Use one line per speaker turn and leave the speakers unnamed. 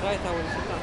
Freitag und Sonntag.